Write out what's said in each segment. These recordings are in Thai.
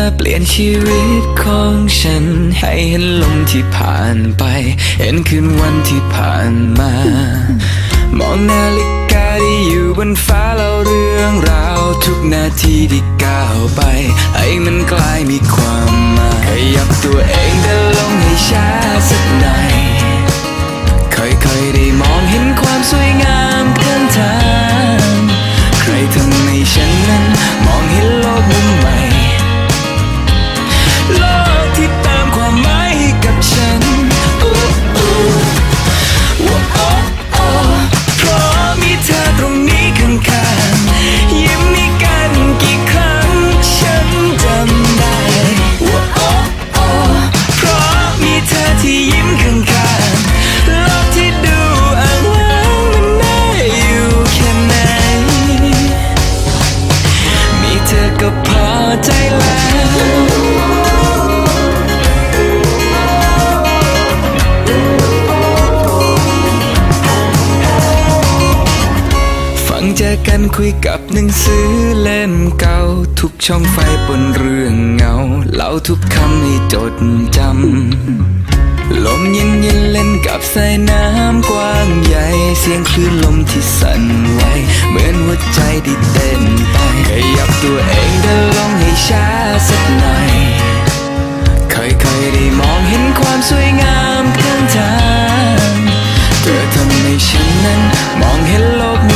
มาเปลี่ยนชีวิตของฉัน ให้เห็นลมที่ผ่านไป เห็นคืนวันที่ผ่านมา มองนาฬิกาที่อยู่บนฟ้าเล่าเรื่องราว ทุกนาทีที่ก้าวไป ให้มันกลายมีความหมายขยับตัวเองเดินลงให้ งเจอกันคุยกับหนังสือเล่มเก่า ทุกช่องไฟบนเรื่องเงาเล่าทุกคำให้จดจำลมเย็นเย็นเล่นกับสายน้ำกว้างใหญ่เสียงคลื่นลมที่สั่นไหวเหมือนหัวใจที่เต้นไปขยับตัวเองเดินลงให้ช้าสักหน่อยค่อยๆได้มองเห็นความสวยงามข้างทางเธอทำให้ฉันนั้นมองเห็นโลก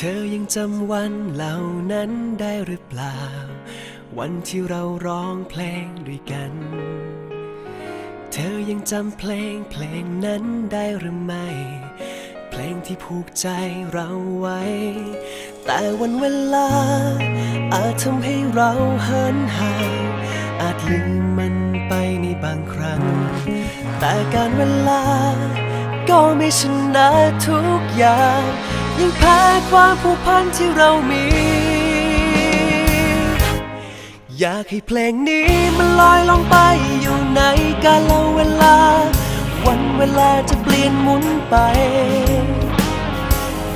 เธอยังจำวันเหล่านั้นได้หรือเปล่า วันที่เราร้องเพลงด้วยกัน เธอยังจำเพลงเพลงนั้นได้หรือไม่ เพลงที่ผูกใจเราไว้ แต่วันเวลา อาจทำให้เราเหินห่างอาจลืมมันไปในบางครั้ง แต่การเวลา ก็ไม่ชนะทุกอย่าง ยิ่งแพ้ความผูกพันที่เรามี อยากให้เพลงนี้มันลอยลงไปอยู่ในกาลเวลา วันเวลาจะเปลี่ยนหมุนไป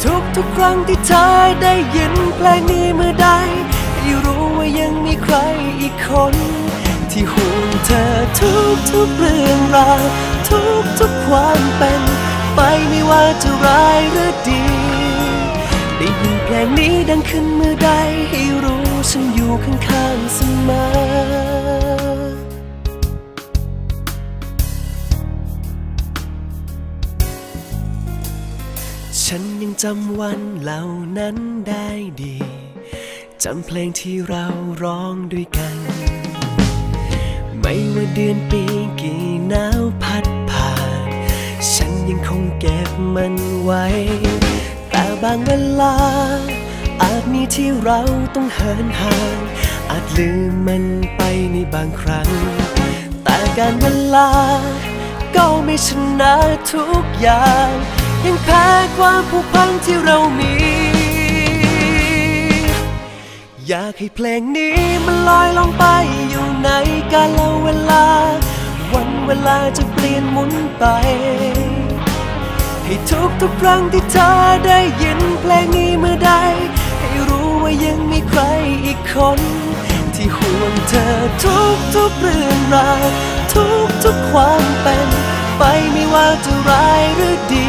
ทุกทุกครั้งที่เธอได้ยินเพลงนี้เมื่อใดให้รู้ว่ายังมีใครอีกคนที่ห่วงเธอทุกทุกเรื่องราวทุกทุกความเป็น ไปไม่ว่าจะร้ายหรือ ได้ยินเพลงนี้ดังขึ้นเมื่อใดให้รู้ฉันอยู่ข้างๆเสมอฉันยังจำวันเหล่านั้นได้ดี จำเพลงที่เราร้องด้วยกัน ไม่ว่าเดือนปีกี่หนาวพัดผ่าน ฉันยังคงเก็บมันไว้ บางเวลา อาจมีที่เราต้องเหินห่าง อาจลืมมันไปในบางครั้ง แต่การเวลา ก็ไม่ชนะทุกอย่าง ยังแพ้ความผูกพันที่เรามี อยากให้เพลงนี้มันลอยลงไปอยู่ในกาลเวลา วันเวลาจะเปลี่ยนหมุนไป ทุกทุกครั้งที่เธอได้ยินเพลงนี้เมื่อใด ให้รู้ว่ายังมีใครอีกคน ที่ห่วงเธอทุกทุกเรื่องราวทุกทุกความเป็น ไปไม่ว่าจะร้ายหรือดี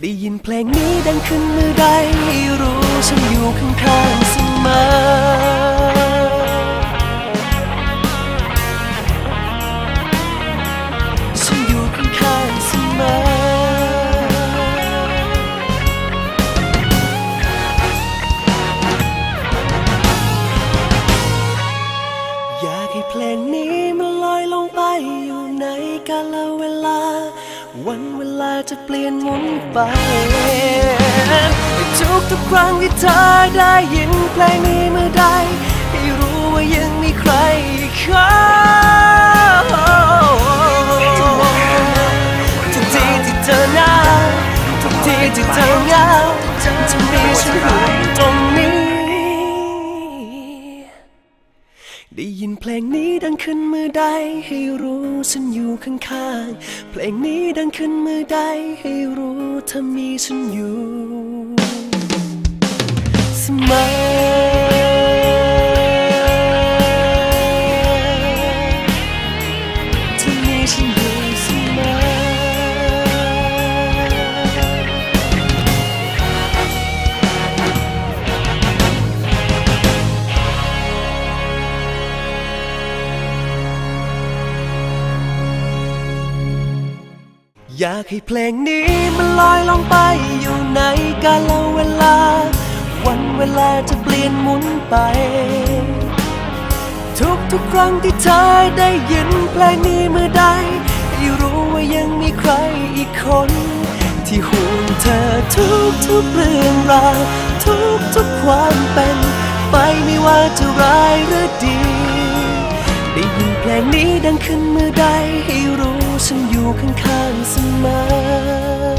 ได้ยินเพลงนี้ดังขึ้นเมื่อใด ให้รู้ฉันอยู่ข้างๆเสมอ มุนไป ทุกทุกครั้งที่เธอได้ยินเพลงนี้เมื่อใดให้รู้ว่ายังมีใครอีกคนทุกทีที่เธอหนาวทุกทีที่เธอเหงาจะมีฉันอยู่ตรง ได้ยินเพลงนี้ดังขึ้นเมื่อใด ให้รู้ฉันอยู่ข้างๆ เพลงนี้ดังขึ้นเมื่อใด ให้รู้เธอมีฉันอยู่เสมอ อยากให้เพลงนี้มันลอยลงไปอยู่ในกาลเวลา วันเวลาจะเปลี่ยนหมุนไป ทุกทุกครั้งที่เธอได้ยินเพลงนี้เมื่อใดให้รู้ว่ายังมีใครอีกคน ที่ห่วงเธอทุกทุกเรื่องราวทุกทุกความเป็น ไปไม่ว่าจะร้ายหรือดี ได้ยินเพลงนี้ดังขึ้นเมื่อใดให้รู้ฉันอยู่ข้างๆเสมอ